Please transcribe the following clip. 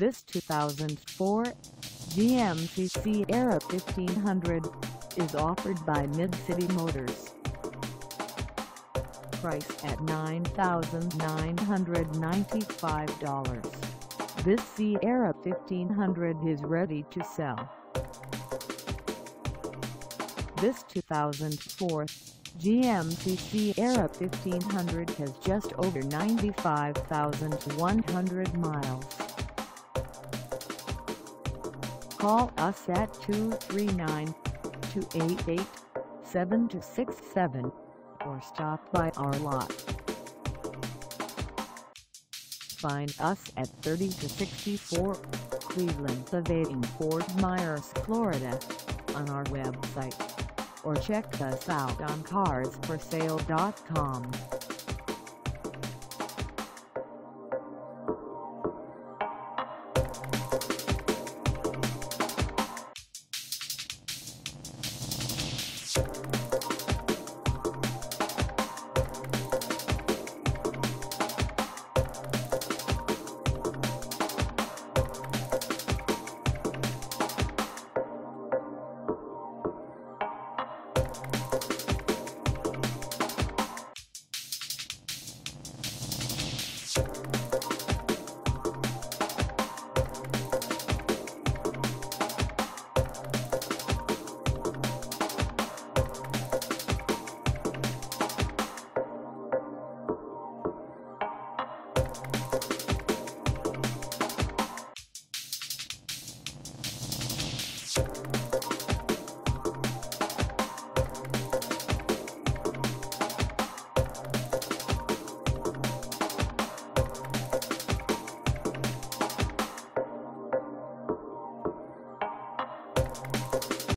This 2004 GMC Sierra 1500 is offered by Mid-City Motors. Price at $9,995. This Sierra 1500 is ready to sell. This 2004 GMC Sierra 1500 has just over 95,100 miles. Call us at 239-288-7267 or stop by our lot. Find us at 30 to 64 Cleveland Avenue in Fort Myers, Florida on our website or check us out on carsforsale.com. you